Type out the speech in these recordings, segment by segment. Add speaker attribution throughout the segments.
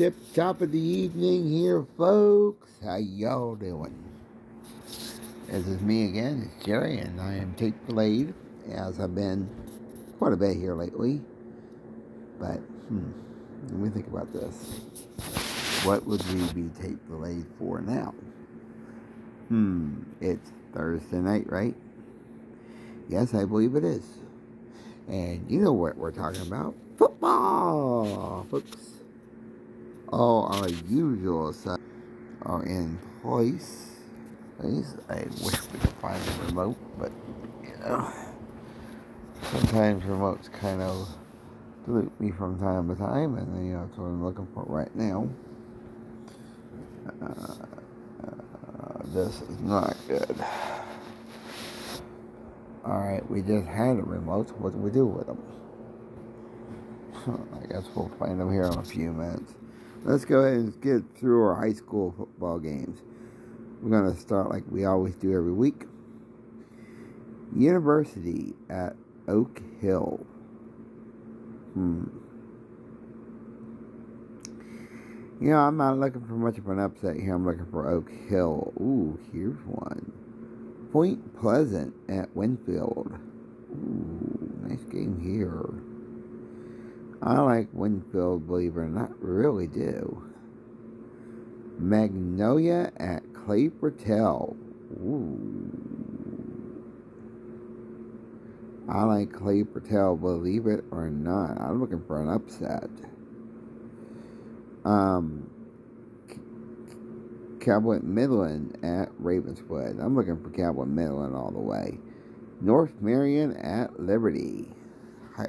Speaker 1: tip top of the evening here, folks. How y'all doing? This is me again, it's Jerry, and I am tape delayed, as I've been quite a bit here lately. But, hmm, let me think about this. What would we be tape delayed for now? Hmm, it's Thursday night, right? Yes, I believe it is. And you know what we're talking about football, folks. All our usual stuff are in place. I wish we could find a remote, but you know, sometimes remotes kind of dilute me from time to time, and you know, that's what I'm looking for right now. Uh, uh, this is not good. Alright, we just had a remote. What do we do with them? I guess we'll find them here in a few minutes. Let's go ahead and get through our high school football games. We're going to start like we always do every week. University at Oak Hill. Hmm. You know, I'm not looking for much of an upset here. I'm looking for Oak Hill. Ooh, here's one. Point Pleasant at Winfield. Ooh, nice game here. I like Winfield, believe it or not, really do. Magnolia at Clay-Battelle. Ooh. I like Clay-Battelle, believe it or not. I'm looking for an upset. Um, Cowboy Midland at Ravenswood. I'm looking for Cowboy Midland all the way. North Marion at Liberty.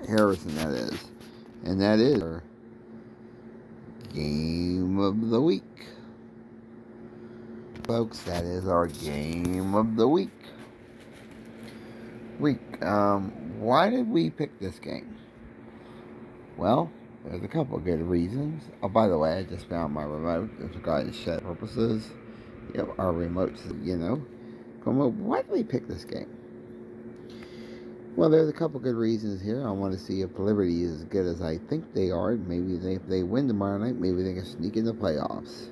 Speaker 1: Harrison, that is. And that is our game of the week. Folks, that is our game of the week. Week. Um, why did we pick this game? Well, there's a couple good reasons. Oh, by the way, I just found my remote. It's got to set purposes. Yep, our remotes, you know. Come on, why did we pick this game? Well, there's a couple good reasons here. I want to see if Liberty is as good as I think they are. Maybe they, if they win tomorrow night, maybe they can sneak in the playoffs.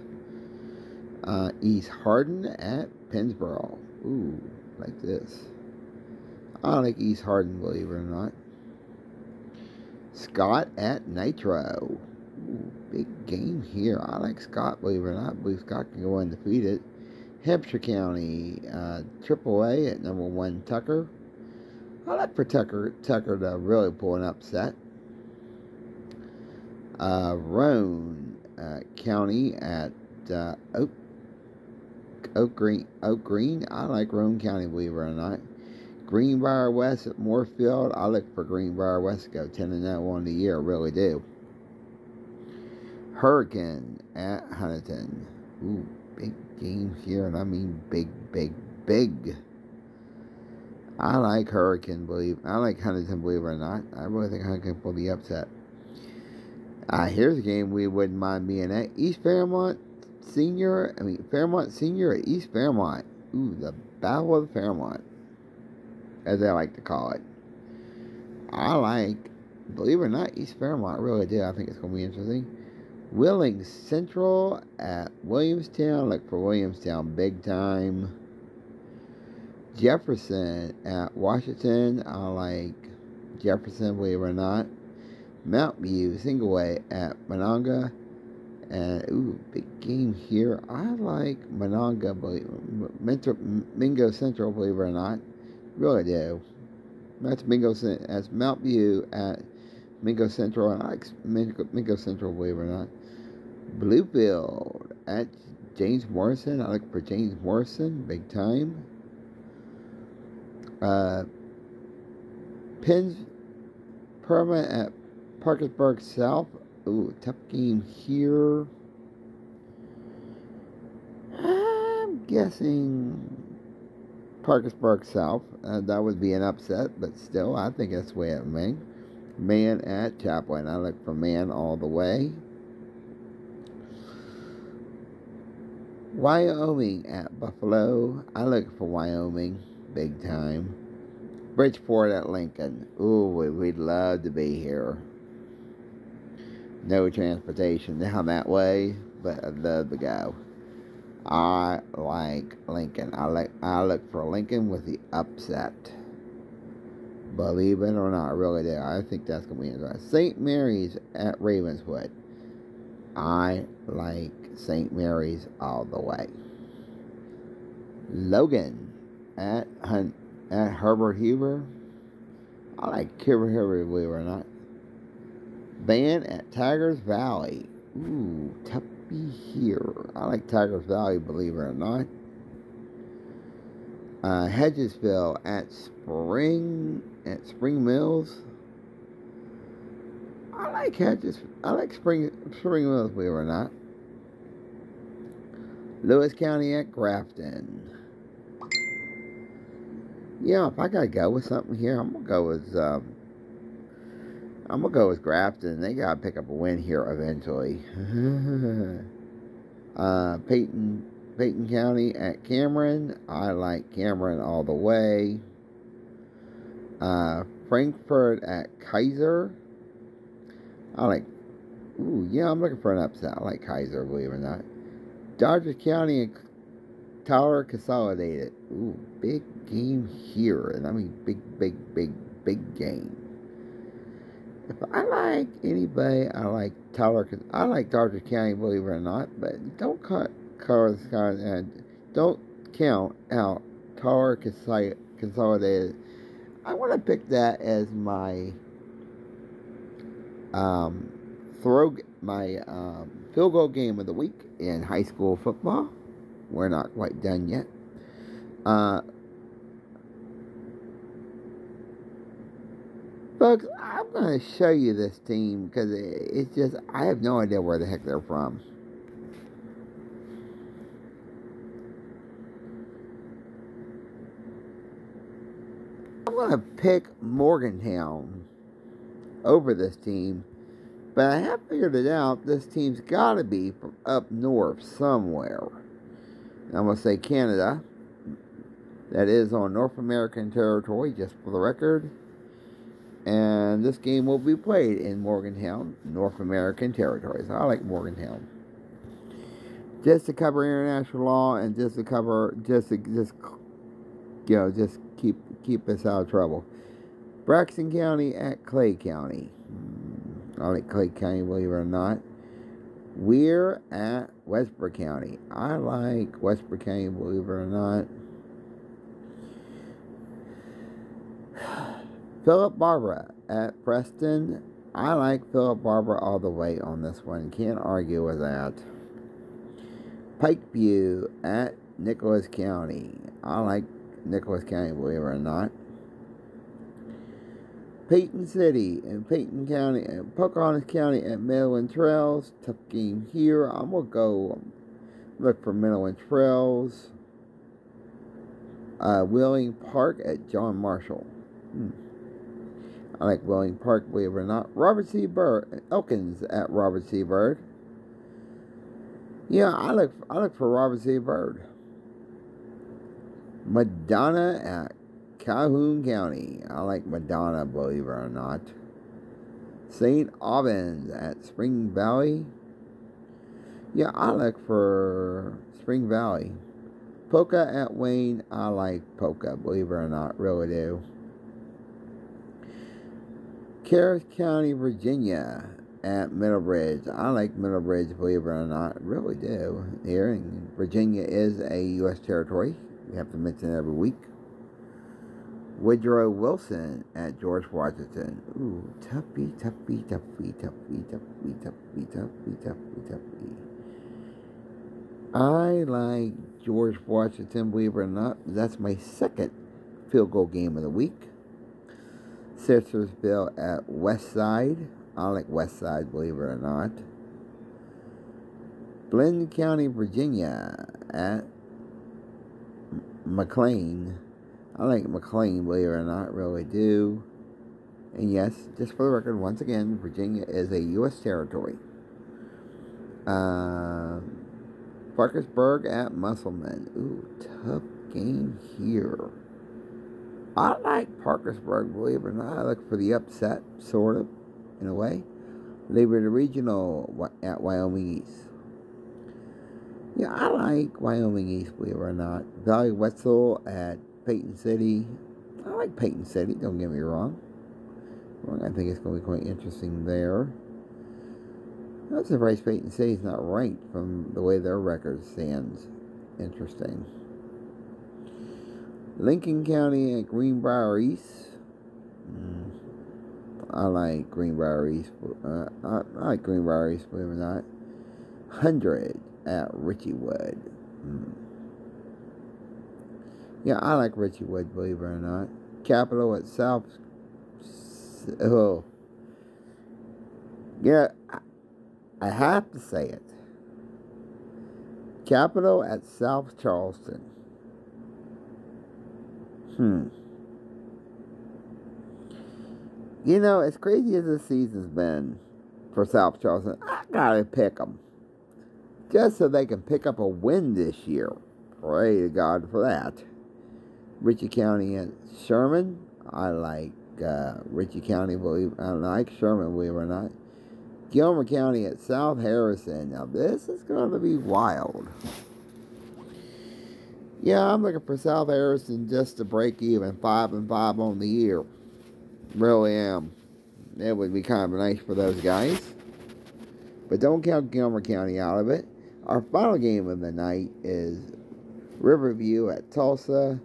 Speaker 1: Uh, East Hardin at Pennsboro. Ooh, like this. I like East Hardin, believe it or not. Scott at Nitro. Ooh, big game here. I like Scott, believe it or not. Believe Scott can go undefeated. Hampshire County, uh, AAA at number one Tucker. I like for Tucker, Tucker to really pull an upset. Uh, Roane uh, County at uh, Oak Oak Glen. Oak Glen. I like Roane County, believe it or not. Greenbrier West at Moorefield. I look for Greenbrier West to go 10 and 0 on the year. I really do. Hurricane at Huntington. Ooh, big game here, and I mean big, big, big. I like Hurricane, believe I like Huntington, believe it or not. I really think Huntington will be upset. Uh, here's a game we wouldn't mind being at. East Fairmont Senior, I mean Fairmont Senior at East Fairmont. Ooh, the Battle of Fairmont as they like to call it. I like, believe it or not, East Fairmont. I really do. I think it's going to be interesting. Wheeling Central at Williamstown. Look for Williamstown big time. Jefferson at Washington. I like Jefferson, believe it or not. Mount View, single way at Monongah. And, ooh, big game here. I like Monongah, believe, Mingo Central, believe it or not. Really do. That's Mingo. That's Mount View at Mingo Central. And I like Mingo, Mingo Central, believe it or not. Bluefield at James Monroe. I look for James Monroe, big time. Uh, Pins Perma at Parkersburg South. Ooh, tough game here. I'm guessing Parkersburg South. Uh, that would be an upset, but still, I think that's the way it went. Man at Chaplain. I look for man all the way. Wyoming at Buffalo. I look for Wyoming big time. Bridgeport at Lincoln. Ooh, we'd love to be here. no transportation down that way, but I love to go. I like Lincoln. I like I look for Lincoln with the upset. Believe it or not, really do. I think that's gonna be interesting. St. Mary's at Ravenswood. I like St. Mary's all the way. Logan at at Herbert Hoover. I like Herbert Hoover, believe it or not. Band at Tygarts Valley. Ooh, Tuppy here. I like Tygarts Valley, believe it or not. Uh, Hedgesville at Spring at Spring Mills. I like Hedges. I like Spring Spring Mills, believe it or not. Lewis County at Grafton. Yeah, if I gotta go with something here, I'm gonna go with um, I'm gonna go with Grafton. They gotta pick up a win here eventually. uh, Peyton Peyton County at Cameron. I like Cameron all the way. Uh, Frankfort at Keyser. I like. Ooh, yeah, I'm looking for an upset. I like Keyser, believe it or not. Doddridge County and Tyler Consolidated. Ooh, big game here. And I mean big, big, big, big game. If I like anybody, I like Tyler. I like Doddridge County, believe it or not. But don't cut cars and don't count out Tyler Consolidated. I want to pick that as my um, throw my um, field goal game of the week in high school football. We're not quite done yet. Uh, folks, I'm going to show you this team because it's just, I have no idea where the heck they're from. I'm going to pick Morgantown over this team but I have figured it out. This team's got to be from up north somewhere. I'm going to say Canada. That is on North American territory, just for the record. And this game will be played in Morgantown, North American territories. I like Morgantown. Just to cover international law and just to cover, just to, just, you know, just keep keep us out of trouble. Braxton County at Clay County. Hmm. I like Clay County, believe it or not. We're at Westbrook County. I like Westbrook County, believe it or not. Philip Barbour at Preston. I like Philip Barbour all the way on this one. Can't argue with that. Pikeview at Nicholas County. I like Nicholas County, believe it or not. Paden City and Peyton County and Pocahontas County at Midland Trails. Tough game here. I'm going to go look for Midland Trails. Uh, Wheeling Park at John Marshall. Hmm. I like Wheeling Park, believe it or not. Robert C. Byrd, Elkins at Robert C. Byrd. Yeah, I look, I look for Robert C. Byrd. Madonna at Calhoun County. I like Madonna, believe it or not. St. Albans at Spring Valley. Yeah, I look for Spring Valley. Poca at Wayne. I like Poca, believe it or not. Really do. Caras County, Virginia at Middlebridge. I like Middlebridge, believe it or not. Really do. Here in Virginia is a U.S. territory. We have to mention every week. Woodrow Wilson at George Washington. Ooh, tuppy, tuppy, tuppy, tuppy, tuppy, tuppy, tuppy, tuppy, tuppy. I like George Washington, believe it or not. That's my second field goal game of the week. Sistersville at Westside. I like Westside, believe it or not. Glenn County, Virginia at McLean. I like McLean, believe it or not, really do. And yes, just for the record, once again, Virginia is a U.S. territory. Uh, Parkersburg at Musselman. Ooh, tough game here. I like Parkersburg, believe it or not. I look for the upset, sort of, in a way. Liberty Regional at Wyoming East. Yeah, I like Wyoming East, believe it or not. Valley Wetzel at Paden City. I like Paden City, don't get me wrong. I think it's going to be quite interesting there. I'm surprised Paden City is not ranked from the way their record stands. Interesting. Lincoln County and Greenbrier East. I like Greenbrier East. Uh, I, I, like Greenbrier East, believe it or not. 100 at Richie Wood. Mm. Yeah, I like Richie Wood, believe it or not. Capital at South. Oh. Yeah, I have to say it. Capital at South Charleston. Hmm. You know, as crazy as this season's been for South Charleston, I gotta pick them. Just so they can pick up a win this year. Pray to God for that. Ritchie County and Sherman. I like uh, Ritchie County, believe I like Sherman, believe it or not. Gilmer County at South Harrison. Now, this is going to be wild. Yeah, I'm looking for South Harrison just to break even, 5 and 5 on the year. Really am. It would be kind of nice for those guys. But don't count Gilmer County out of it. Our final game of the night is Riverview at Tolsia.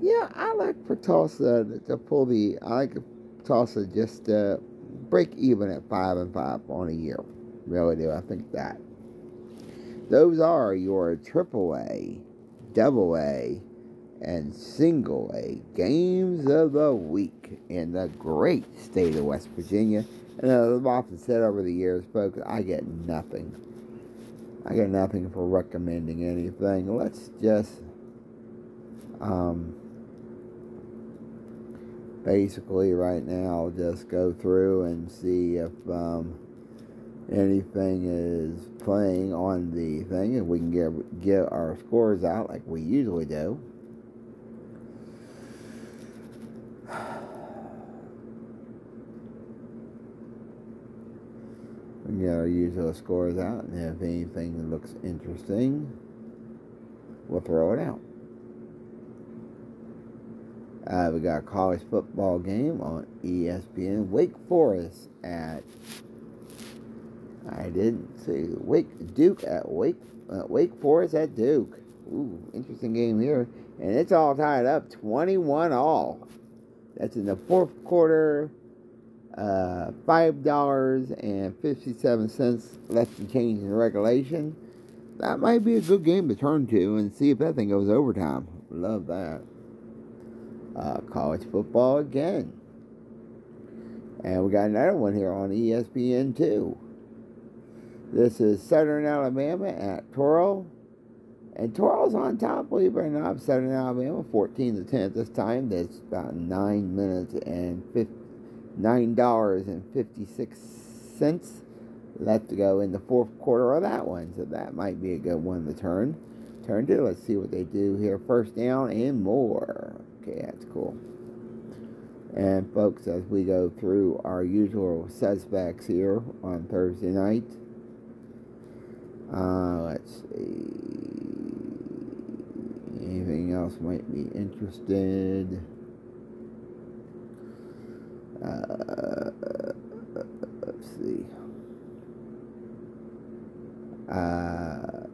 Speaker 1: Yeah, I like for Tolsia to pull the. I like Tolsia just to break even at five and five on a year. Really do. I think that. Those are your triple A, double A, and single A games of the week in the great state of West Virginia. And as I've often said over the years, folks, I get nothing. I get nothing for recommending anything. Let's just um, basically right now just go through and see if um, anything is playing on the thing and we can get get our scores out like we usually do. We get our usual scores out and if anything looks interesting, we'll throw it out. Uh, we got a college football game on ESPN. Wake Forest at I didn't see Wake Duke at Wake uh, Wake Forest at Duke. Ooh, interesting game here, and it's all tied up, twenty-one all. That's in the fourth quarter. Uh, five dollars and fifty-seven cents left to change in regulation. That might be a good game to turn to and see if that thing goes overtime. Love that uh, college football again. And we got another one here on ESPN too. This is Southern Alabama at Toral. And Toral's on top, believe it or not, Southern Alabama, 14 to 10 at this time. That's about nine minutes and nine dollars and fifty six cents left to go in the fourth quarter of that one. So that might be a good one to turn. Turn to. Let's see what they do here. First down and more. Okay, that's cool. And folks, as we go through our usual suspects here on Thursday night, uh, let's see. Anything else might be interested? Uh, let's see. Uh,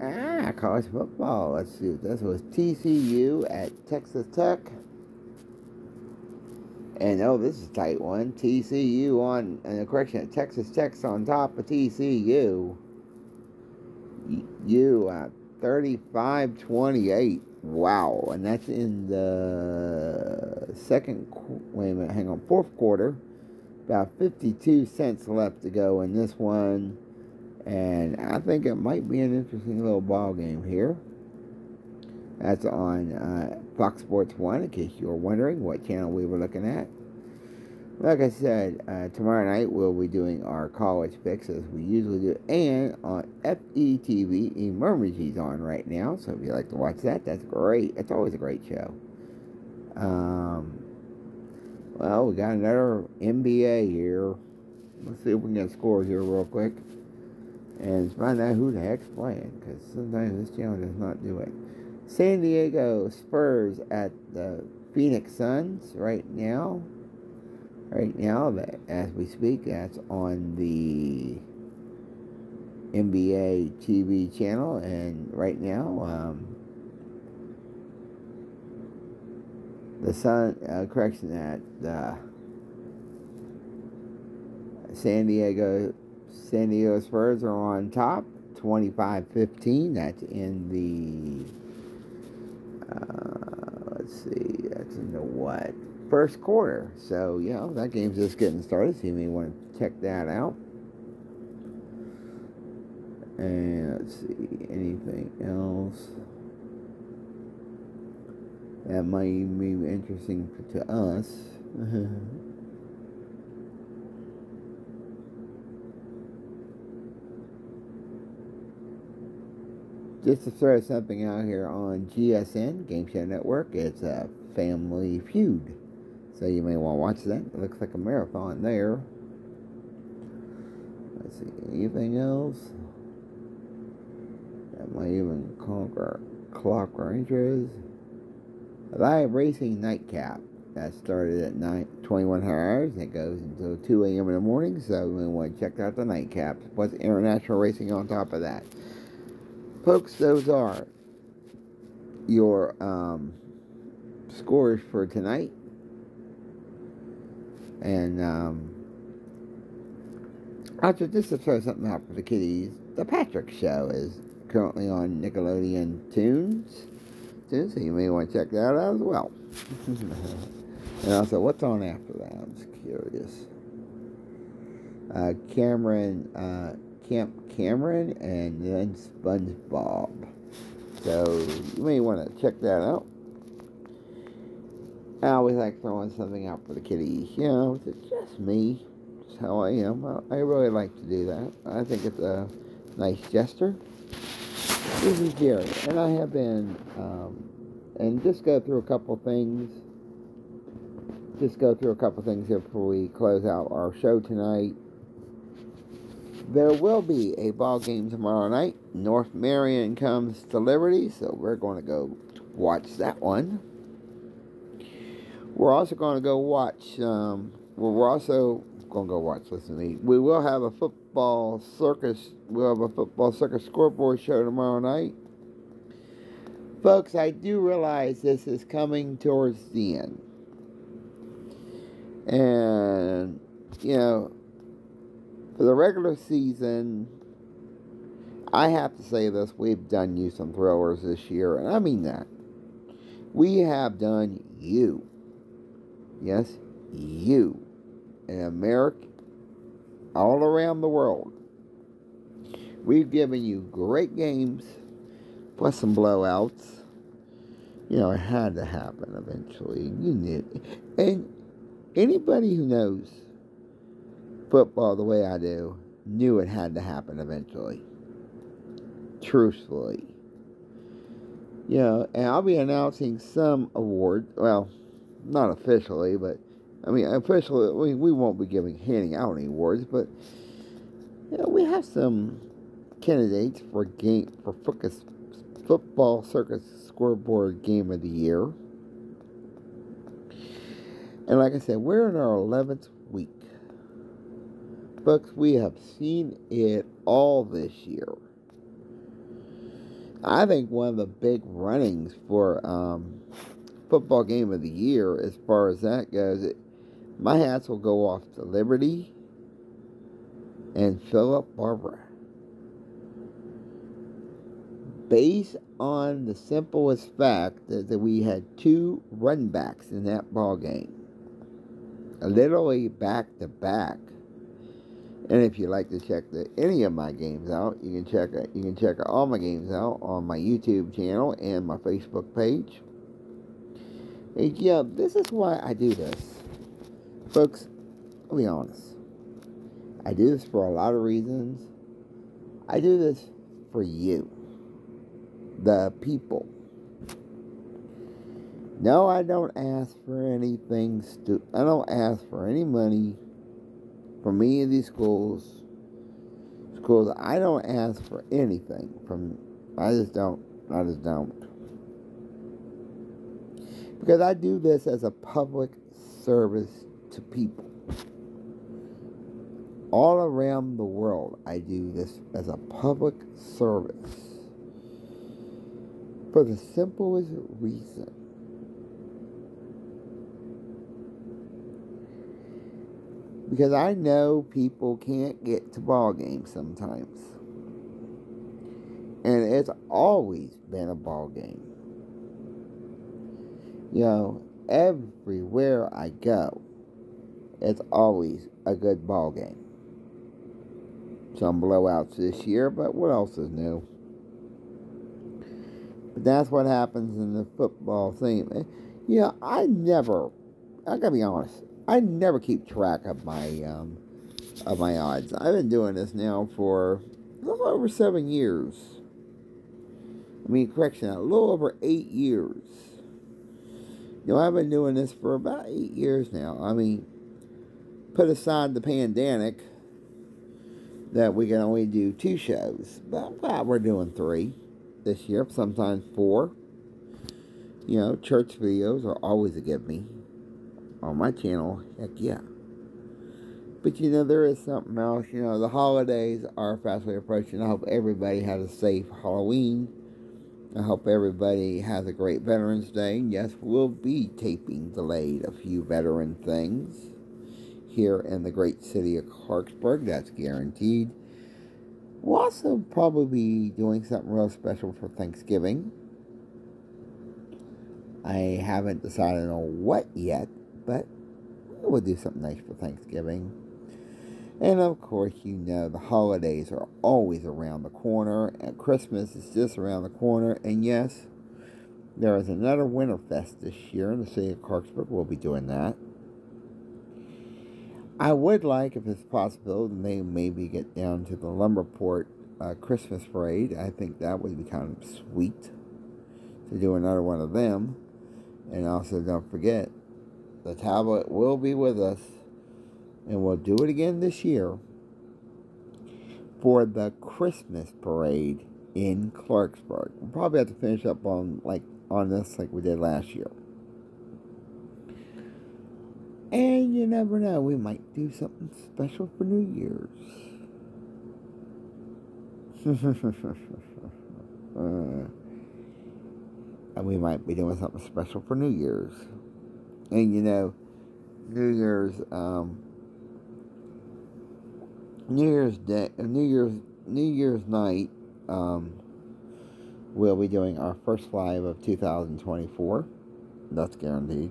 Speaker 1: Ah, college football. Let's see. This was TCU at Texas Tech. And oh, this is a tight one. TCU on, and a correction, Texas Tech's on top of TCU. You at 35 28. Wow. And that's in the second, wait a minute, hang on, fourth quarter. About 52 cents left to go in this one. And I think it might be an interesting little ball game here. That's on uh, Fox Sports 1, in case you're wondering what channel we were looking at. Like I said, uh, tomorrow night we'll be doing our college picks as we usually do. And on FETV, Emergency's on right now. So if you like to watch that, that's great. It's always a great show. Um, well, we got another NBA here. Let's see if we can get scores here real quick. And find out who the heck's playing, because sometimes this channel does not do it. San Diego Spurs at the Phoenix Suns right now. Right now, as we speak, that's on the NBA TV channel, and right now, um, the Sun, uh, correction that uh, San Diego, San Diego Spurs are on top, 25-15. That's in the, uh, let's see, that's in the what? First quarter. So, know, that game's just getting started, so you may want to check that out. And let's see, anything else that might be interesting to us. Just to throw something out here on GSN, Game Show Network, it's a Family Feud. So you may want to watch that. It looks like a marathon there. Let's see, anything else? That might even conquer Clock Rangers. Live Racing Nightcap. That started at 9, 2100 hours. It goes until 2 a.m. in the morning, so we want to check out the nightcaps. Plus international racing on top of that. Folks, those are your um, scores for tonight. And um, also, just to throw something out for the kiddies, the Patrick Show is currently on Nickelodeon Tunes. Tunes, so you may want to check that out as well. and also, what's on after that? I'm just curious. Uh, Cameron, uh, Camp Cameron, and then SpongeBob. So you may want to check that out. I always like throwing something out for the kiddies. You know, it's just me. It's how I am. I really like to do that. I think it's a nice gesture. This is Jerry, and I have been, um, and just go through a couple things. Just go through a couple things here before we close out our show tonight. There will be a ball game tomorrow night. North Marion comes to Liberty, so we're going to go watch that one. We're also going to go watch. Um, we're also going to go watch. Listen to me. We will have a football circus. We'll have a football circus scoreboard show tomorrow night. Folks, I do realize this is coming towards the end. And, you know, for the regular season, I have to say this we've done you some thrillers this year, and I mean that. We have done you. Yes, you in America, all around the world. We've given you great games, plus some blowouts. You know, it had to happen eventually. You knew. And anybody who knows football the way I do knew it had to happen eventually. Truthfully. You know, and I'll be announcing some awards. Well, not officially, but I mean, officially, we, we won't be giving handing out any awards, but you know, we have some candidates for game for focus, football circus scoreboard game of the year. And like I said, we're in our 11th week. Folks, we have seen it all this year. I think one of the big runnings for um, football game of the year, as far as that goes, it, my hats will go off to Liberty and Philip Barbour. Based on the simplest fact that, that we had two run backs in that ball game, literally back to back. And if you'd like to check the, any of my games out, you can check you can check all my games out on my YouTube channel and my Facebook page. And yeah, this is why I do this. Folks, I'll be honest. I do this for a lot of reasons. I do this for you, the people. No, I don't ask for anything. Stu- I don't ask for any money from any of these schools. Schools, I don't ask for anything from. I just don't. I just don't. Because I do this as a public service to people. All around the world, I do this as a public service. For the simplest reason because I know people can't get to ball games sometimes. And it's always been a ball game. You know, everywhere I go, it's always a good ball game. Some blowouts this year, but what else is new? But that's what happens in the football thing. You know, I never, I gotta be honest, I never keep track of my um, of my odds. I've been doing this now for a little over seven years. I mean, correction, a little over eight years. You know, I've been doing this for about eight years now. I mean, put aside the pandemic that we can only do two shows, but I'm glad we're doing three this year, sometimes four. You know, church videos are always a give me on my channel, heck yeah. But you know, there is something else. You know, the holidays are fastly approaching. I hope everybody has a safe Halloween. I hope everybody has a great Veterans Day. Yes, we'll be taping delayed a few veteran things here in the great city of Clarksburg. That's guaranteed. We'll also probably be doing something real special for Thanksgiving. I haven't decided on what yet, but we'll do something nice for Thanksgiving. And of course, you know the holidays are always around the corner, and Christmas is just around the corner. And yes, there is another Winterfest this year in the city of Clarksburg. We'll be doing that. I would like, if it's possible, to maybe get down to the Lumberport uh, Christmas parade. I think that would be kind of sweet to do another one of them. And also, don't forget, the tablet will be with us, and we'll do it again this year for the Christmas parade in Clarksburg. We'll probably have to finish up on like on this like we did last year. And you never know, we might do something special for New Year's. uh, and we might be doing something special for New Year's. And you know, New Year's, um, New Year's Day, New Year's, New Year's night, um, we'll be doing our first live of 2024. That's guaranteed.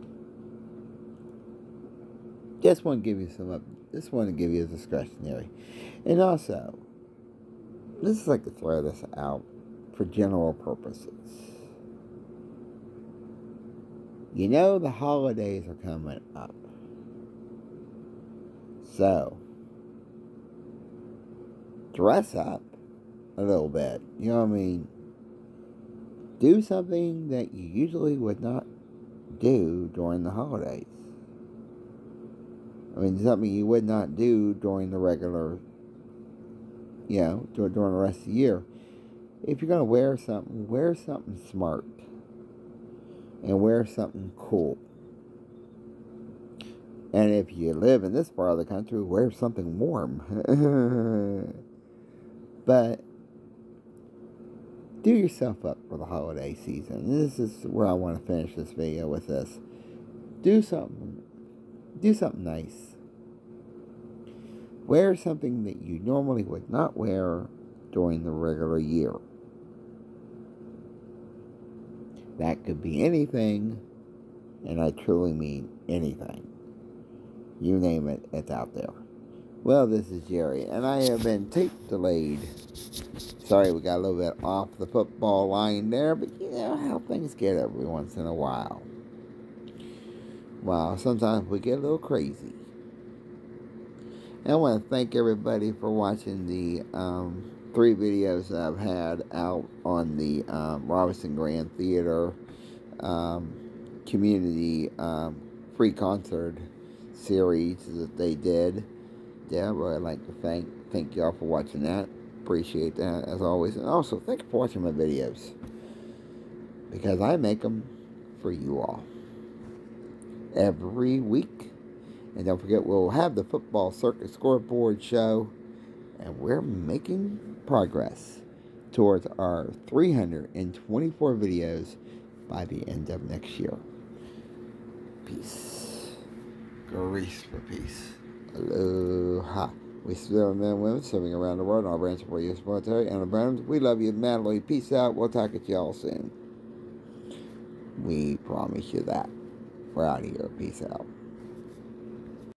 Speaker 1: Just want to give you some up. Just want to give you a discretionary, and also, this is like to throw this out for general purposes. You know the holidays are coming up. So, dress up a little bit. You know what I mean? Do something that you usually would not do during the holidays. I mean, something you would not do during the regular, you know, during the rest of the year. If you're going to wear something, wear something smart and wear something cool. And if you live in this part of the country, wear something warm. but do yourself up for the holiday season. This is where I want to finish this video with this. Do something do something nice. Wear something that you normally would not wear during the regular year. That could be anything, and I truly mean anything. You name it, it's out there. Well, this is Jerry, and I have been tape delayed. Sorry, we got a little bit off the football line there, but you know how things get every once in a while. Wow, sometimes we get a little crazy. And I want to thank everybody for watching the um, three videos that I've had out on the um, Robinson Grand Theater um, community um, free concert series that they did. Yeah, I'd like to thank thank y'all for watching that. Appreciate that as always, and also thank you for watching my videos because I make them for you all every week. And don't forget, we'll have the Football Circuit Scoreboard show, and we're making progress towards our 324 videos by the end of next year. Peace. Grease for peace. Aloha. We still men and women serving around the world in our branch of U.S. military and Browns. We love you madly. Peace out. We'll talk to y'all soon. We promise you that. We're out of here. Peace out.